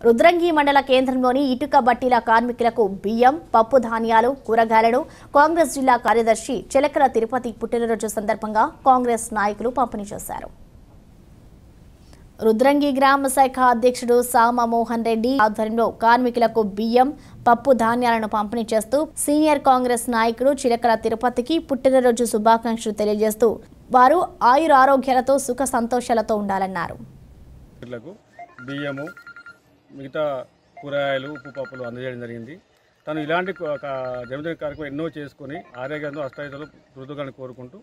రుద్రంగి మండల కేంద్రంలోని ఇటుక బట్టీల కార్మికులకు బియ్యం పప్పు ధాన్యాలు కూరగాయలను కాంగ్రెస్ జిల్లా కార్యదర్శి చిలకల తిరుపతి పుట్టినరోజు సందర్భంగా కాంగ్రెస్ నాయకులు పంపిణీ చేశారు. రుద్రంగి గ్రామ శాఖ అధ్యక్షుడు సామ మోహన్ రెడ్డి ఆధ్వర్యంలో కార్మికులకు బియ్యం పప్పు ధాన్యాలను పంపిణీ చేస్తూ సీనియర్ కాంగ్రెస్ నాయకుడు చిలకల తిరుపతికి పుట్టినరోజు శుభాకాంక్షలు తెలియజేస్తూ వారు ఆయుర ఆరోగ్యాలతో సుఖ సంతోషాలతో ఉండాలన్నారు. బియ్యము మిగతా కూరగాయలు ఉప్పు పప్పులు అందజేయడం జరిగింది. తను ఇలాంటి జన్మదిన కార్యక్రమం ఎన్నో చేసుకుని ఆరోగ్యంతో అస్థాయితలు వృద్ధుగాని కోరుకుంటూ